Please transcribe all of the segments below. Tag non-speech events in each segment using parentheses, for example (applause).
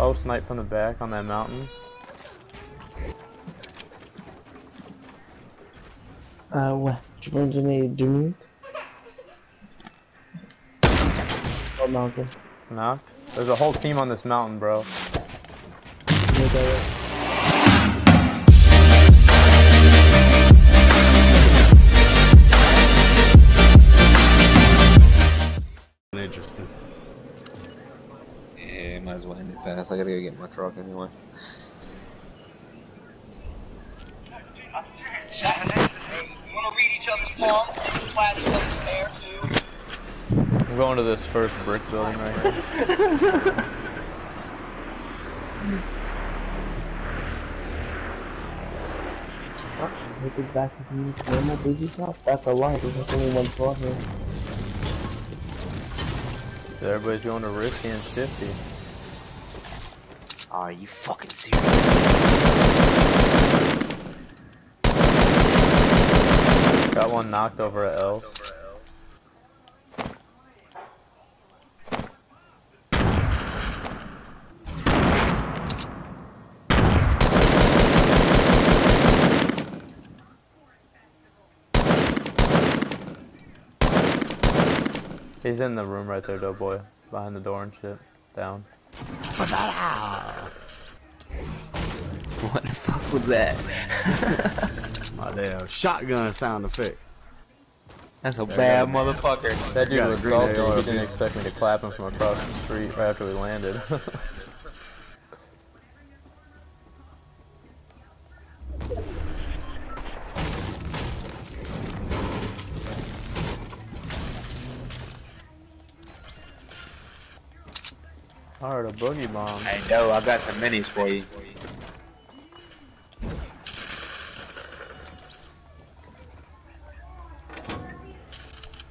Oh, snipe from the back on that mountain. Uh, what? Tu peux me donner deux minutes? Oh, mountain. Knocked. There's a whole team on this mountain, bro. Yeah, might as well end it fast. I gotta go get my truck anyway. I'm going to this first brick building right here. Take it back to the normal busy shop. That's a lot. There's only one spot here. Everybody's going to risky and shifty. Are you fucking serious? Got one knocked over at L's. He's in the room right there, doughboy. Behind the door and shit. Down. What the fuck was that? (laughs) My damn shotgun sound effect. That's a bad motherfucker. That dude was green salty. AR. He didn't expect me to clap him from across the street right after we landed. (laughs) boogie bomb. Hey, Doe, I got some minis for you.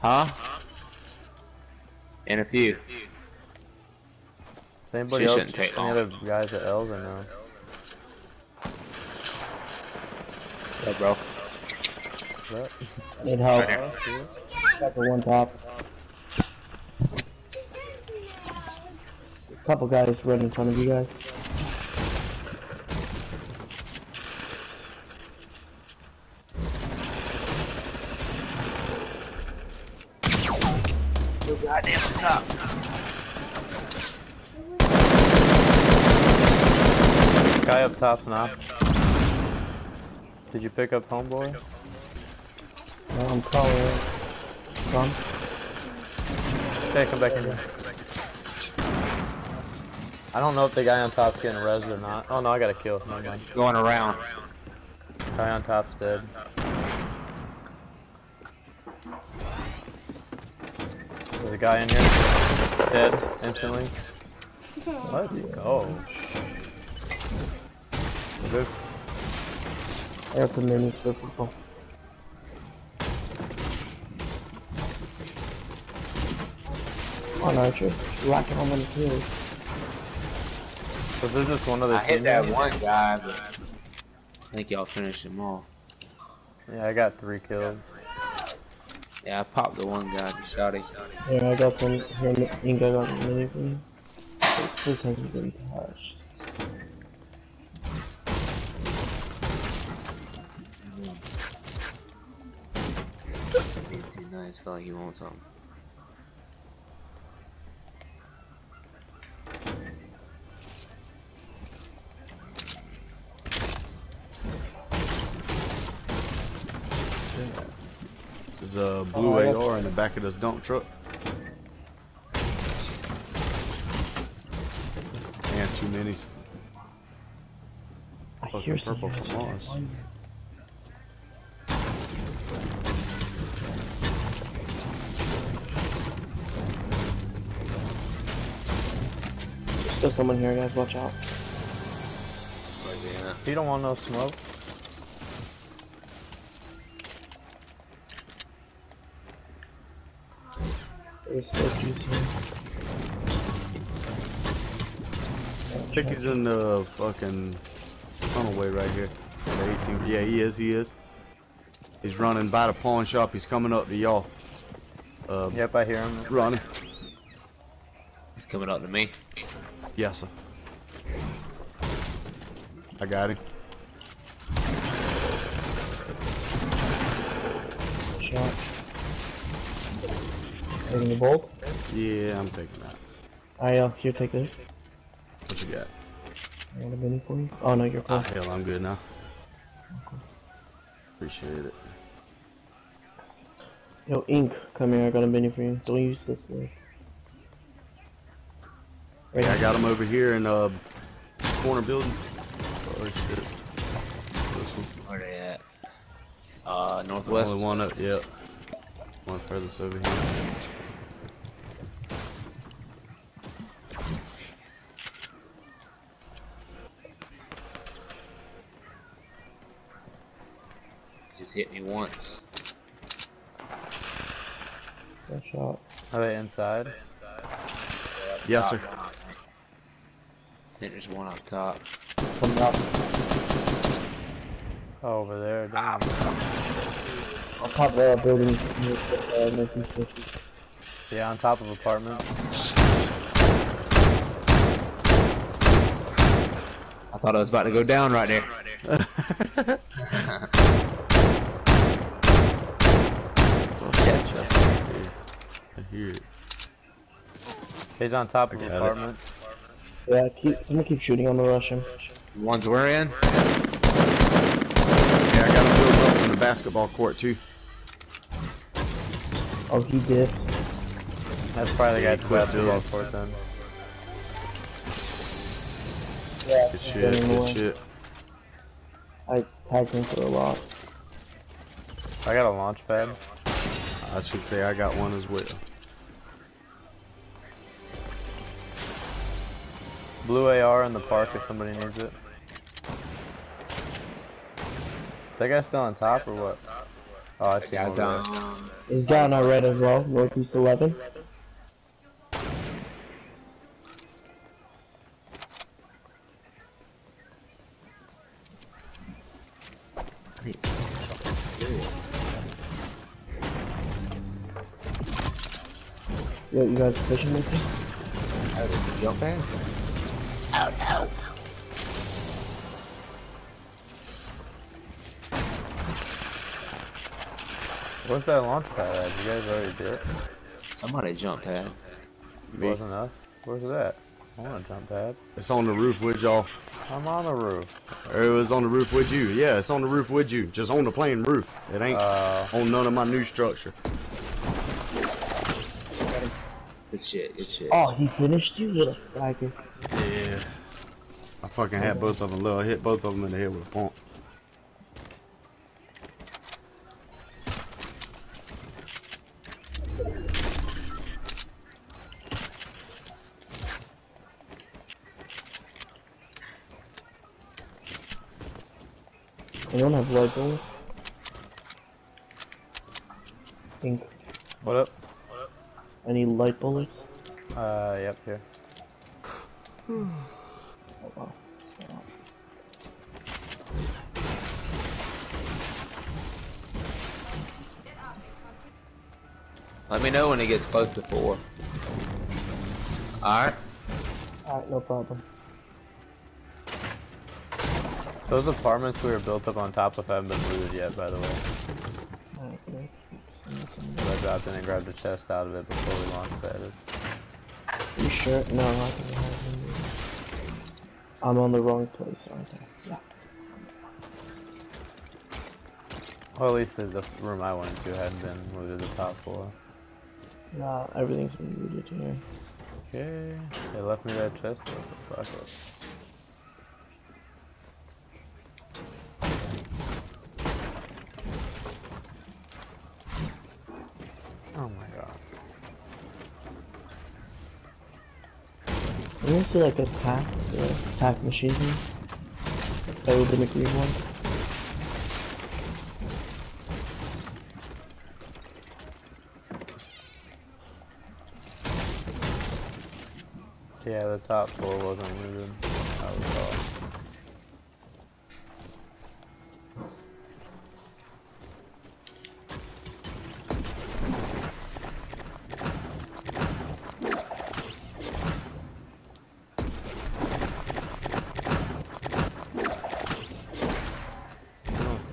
Huh? And a few. Is anybody She else? shouldn't take any long. other guys at L's or no? Yeah, bro. What? I need help. Right Got the one top. There's a couple guys right in front of you guys. You're goddamn on top. Guy up top's knocked. Did you pick up homeboy? No, I'm calling. Come. Okay, come back in here. I don't know if the guy on top's getting rezzed or not. Oh no, I got a kill. Never mind. Going around. Guy on top's dead. There's a guy in here. Dead instantly. Let's go. Good. I got the minis for people. Come on, Archer. Rocking on the kills. Was there just one other I hit that one guy, but I think y'all finished him off. Yeah, I got three kills. Yeah, I popped the one guy, just shot him. Yeah, I got them. Him, Inga got the mini for. This hasn't been touched. Too nice, felt like he wants something. Uh, oh, There's a blue Oh, that's- AR in the back of this dump truck. And two minis. I Fucking hear purple something. from Mars. There's still someone here, guys. Watch out. Where's he at? You don't want no smoke? There's still juice here. I think he's in the fucking tunnel way right here. The 18. Yeah, he is. He is. He's running by the pawn shop. He's coming up to y'all. Uh, Yep, I hear him. running. He's coming up to me. Yes, sir. I got him. Shot. Taking the bolt. Yeah, I'm taking that. Alright, uh, here, take this. What you got? I got a mini for you. Oh no, you're Ah, hell, I'm good now. Appreciate it. Yo, Ink, come here, I got a mini for you. Don't use this one. Right Yeah, I got him over here in uh corner building. Oh shit. Where they at? Uh, northwest. only one up, yep. One furthest over here. Just hit me once. Good shot. Are they inside? Yes, sir. I think there's one up top. Coming up. Oh, over there. Damn. On top of the building. near the, uh, northeast city. Yeah, on top of apartments. I thought I was about to go down right there. (laughs) Chest up. I hear it. He's on top of I got it. apartments. Yeah, keep, I'm gonna keep shooting on the Russian. The ones we're in? Yeah, I got him built up in the basketball court too. Oh, he did. That's probably the guy he who quit got the ball doing- for it then. Yeah, Good shit, good away. shit. I tagged him for a lot. I got a launch pad. I should say I got one as well. Blue AR in the park if somebody needs it. Is that guy still on top or what? Oh, I see him Guys over on. there. He's down on red as well, northeast 11. I need some fucking material. Yo, you guys fishing with me? How did you jump in? Where's that launch pad at? You guys already did it? Somebody jumped pad. It wasn't us. Where's it at? I want a jump pad. It's on the roof with y'all. I'm on the roof. It was on the roof with you. Yeah, it's on the roof with you. Just on the plain roof. It ain't Uh, on none of my new structure. Good shit, good shit. Oh, he finished you, little faggot. Yeah. I fucking had both of them low. I hit both of them in the head with a pump. Anyone have light bullets? Ink. what up? Any light bullets? Uh, yep, here. Oh, wow. Let me know when it gets close to four. Alright. Alright, no problem. Those apartments we were built up on top of haven't been looted yet, by the way. So I dropped in and grabbed the chest out of it before we launched padded. You sure? No, I think I. I'm on the wrong place, aren't I? Yeah. Well, at least the, the room I went to hadn't been looted the top floor. Nah, everything's been looted here. Okay. They left me that chest, though, so fuck it. Oh my god. Like a pack, uh, pack machine. That was the green one. Yeah, the top floor wasn't recall.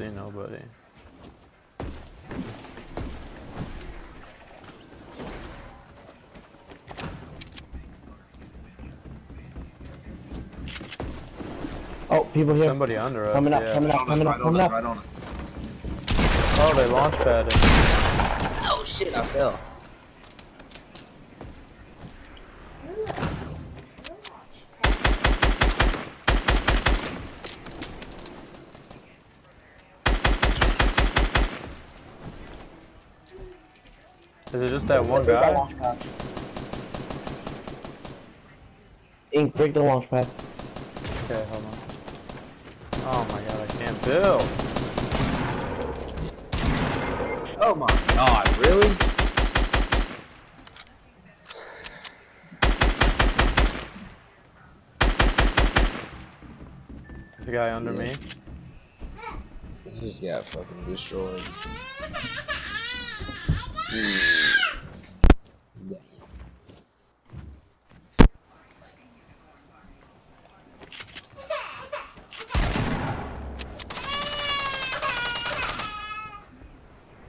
Ain't nobody. Oh, people here. Somebody under us. Coming up, yeah. coming up, coming up, coming up. Right on us. Oh, they launch padded. Oh shit, I fell. Is it just that one Break that guy? pad. Ink, break the launch pad. Okay, hold on. Oh my god, I can't build. Oh my god, really? The guy under Yeah. me. He just got fucking destroyed. Damn.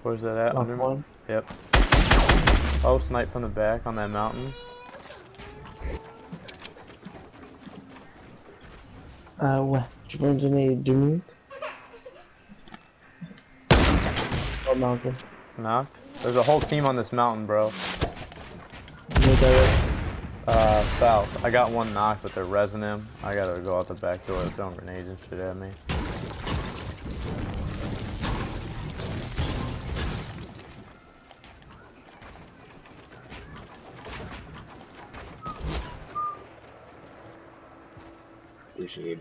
Where's that at? Under one. Yep. Oh, snipe from the back on that mountain. Uh, what? Drones in a doomed? Oh, mountain. Knocked. There's a whole team on this mountain, bro. No direct. Uh, south. I got one knocked, but they're resin him. I gotta go out the back door, throwing grenades and shit at me. Appreciate.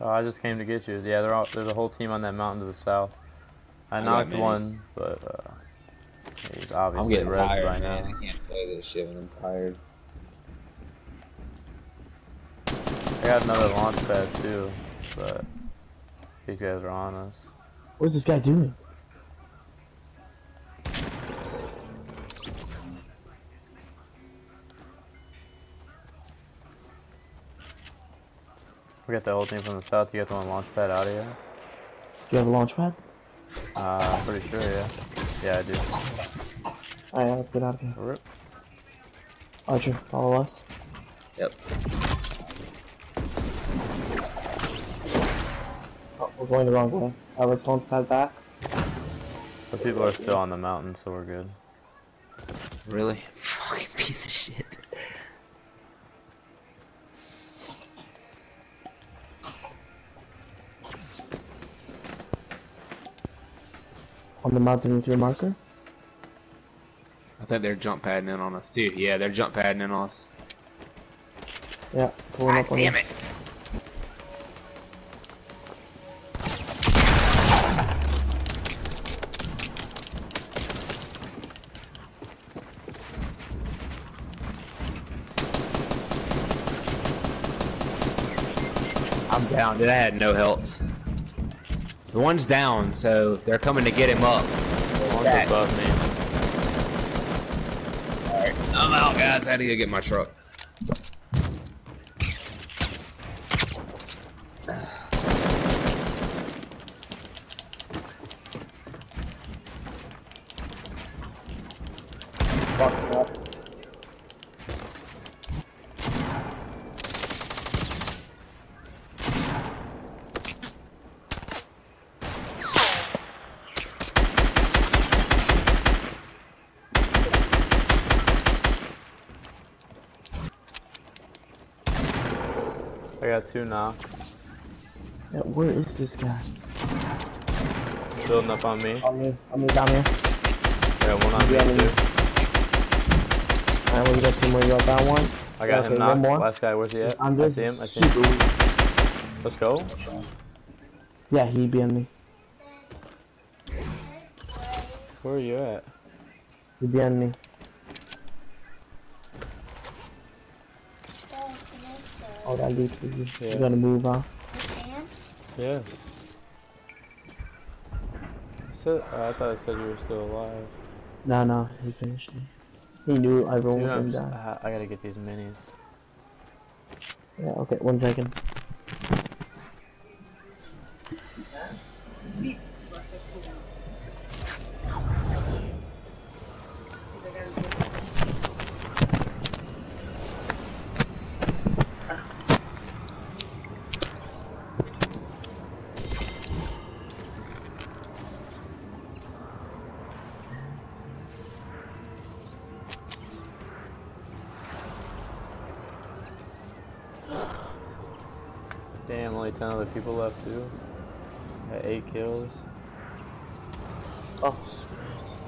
Oh, I just came to get you. Yeah, they're all, there's a whole team on that mountain to the south. I, I knocked one, but uh, he's I'm getting res tired, by man. now. I can't play this shit when I'm tired. I got another launch pad too, but these guys are on us. What's this guy doing? We got the whole team from the south. You got the one launch pad out of here? Do you have a launch pad? Uh, I'm pretty sure, yeah. Yeah, I do. Alright, let's get out of here. Rip. Archer, follow us. Yep. Oh, we're going the wrong way. Uh, let's launch pad back. The people are still on the mountain, so we're good. Really? (laughs) Fucking piece of shit. On the mountain with your marker. I think they're jump padding in on us too. Yeah, they're jump padding in on us. Yeah, pulling up on Damn you. it. I'm down, dude. I had no health. The one's down, so they're coming to get him up. One's Back. above me. Alright, I'm out, guys. I had to go get my truck. Got two knocked. Yeah, where is this guy? Building up on me. On me, on me, down here. I got one on me Yeah, I mean- too. Alright, well, you got two more, you got that one. I got Okay, him one knocked. more. Last guy, where's he at? I'm I just see him. I see him. Let's go. Yeah, he be on me. Where are you at? He be on me. Oh, that loot you. Yeah. You gotta move, huh? Yeah. Said, uh, I thought I said you were still alive. No, no, he finished me. He knew everyone Dude, was I'm gonna s- die. uh, I gotta get these minis. Yeah, okay, one second. Damn, only 10 other people left too. Got 8 kills. Oh,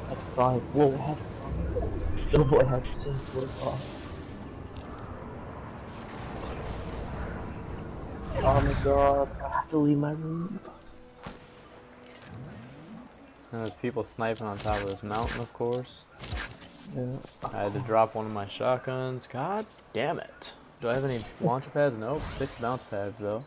had five. Whoa, had five. Little boy had six. What a fuck. Oh my god, I have to leave my room. And there's people sniping on top of this mountain, of course. Yeah. I had to drop one of my shotguns. God damn it. Do I have any launcher pads? Nope. Six bounce pads though.